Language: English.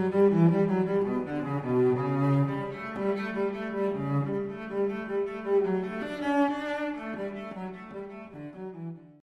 Mm-hmm.